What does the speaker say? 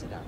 しら